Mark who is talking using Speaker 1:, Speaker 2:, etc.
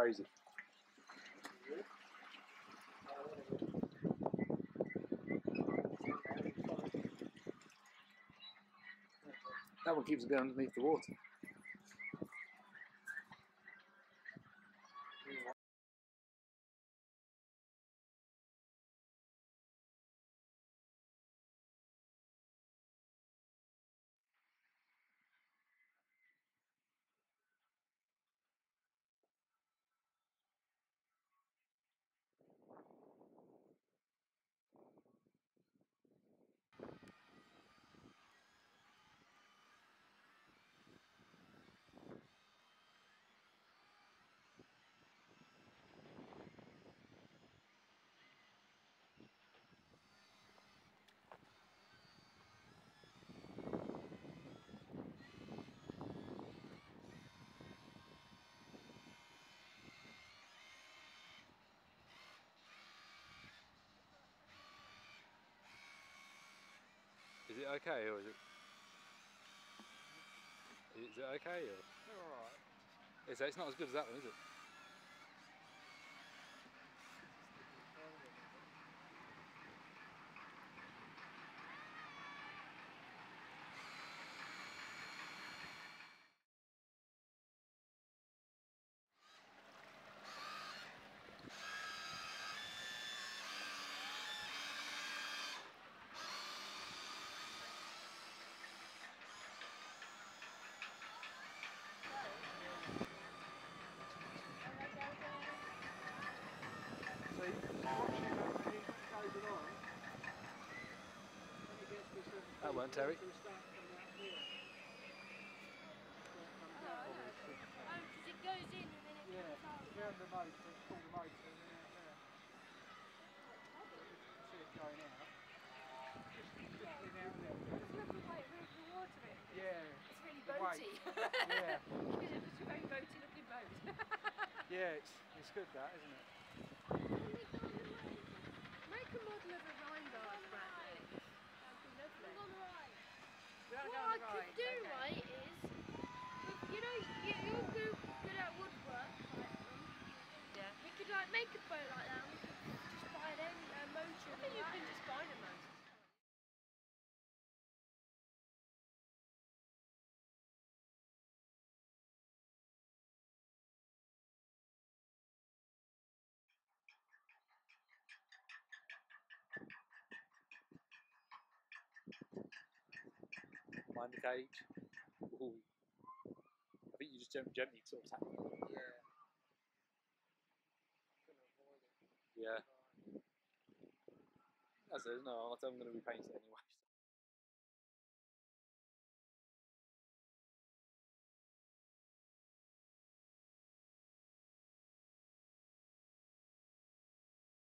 Speaker 1: crazy. That one keeps going underneath the water. Okay or is it? Is it okay or?
Speaker 2: They're alright.
Speaker 1: It's, it's not as good as that one, is it?
Speaker 3: Looking boat.
Speaker 2: yeah. It's it's good that, isn't it?
Speaker 3: Make a model of a Rheinbach Bradley.
Speaker 2: Are
Speaker 3: What
Speaker 2: going
Speaker 3: I
Speaker 2: to
Speaker 3: could do,
Speaker 2: okay.
Speaker 3: right, is, you know, you, you're good, good at woodwork, like, um,
Speaker 4: Yeah.
Speaker 3: we could like make a boat like that and we could just buy an end, a motor
Speaker 4: I think you can just find a motor.
Speaker 1: Mind the cage. Ooh. I think you just gently, gently sort of tap.
Speaker 2: Yeah. Gonna avoid it.
Speaker 1: Yeah. That's it, no, I'm going to repaint it anyway.